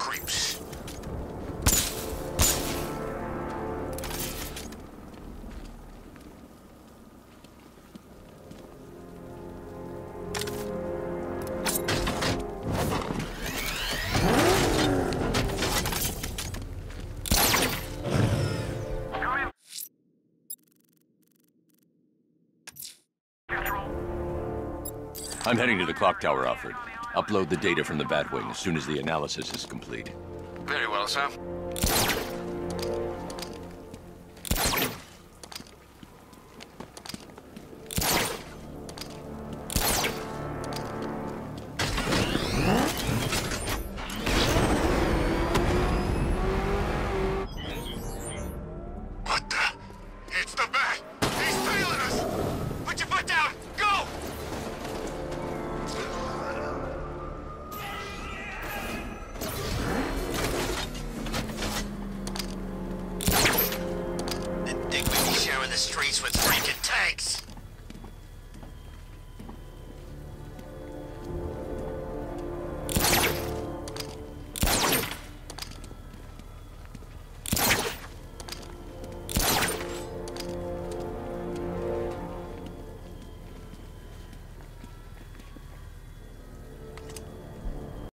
creeps. I'm heading to the clock tower, Alfred. Upload the data from the Batwing as soon as the analysis is complete. Very well, sir. The streets with freaking tanks.